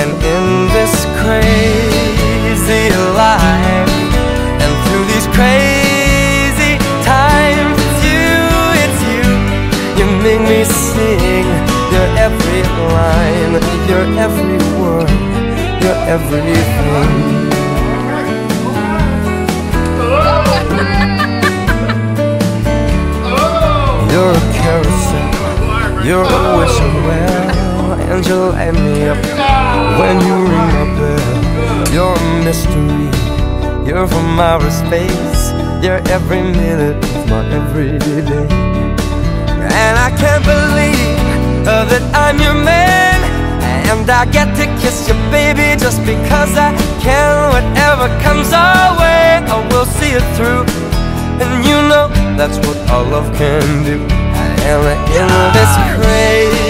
And in this crazy life, and through these crazy times, it's you, it's you. You make me sing. Your every line, your every word, your everything. You're a carousel, you're a wishing well, and you light me up when you ring my bell. You're a mystery, you're from outer space, you're every minute of my everyday. And I can't believe uh, that I'm your man, and I get to kiss you, baby, just because I can. Whatever comes our way, I will see it through. And you know that's what our love can do. And in this crazy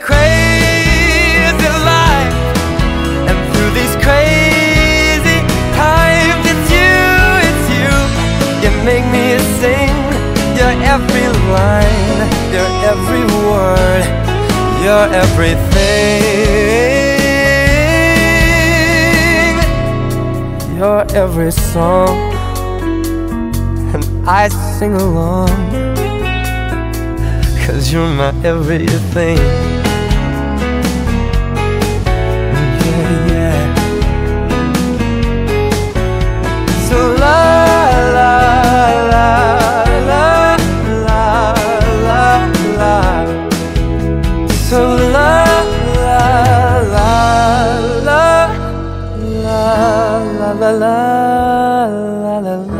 Crazy life, and through these crazy times, it's you, it's you. You make me sing every line, every word, everything, every song, and I sing along. Cause you're my everything. la la la la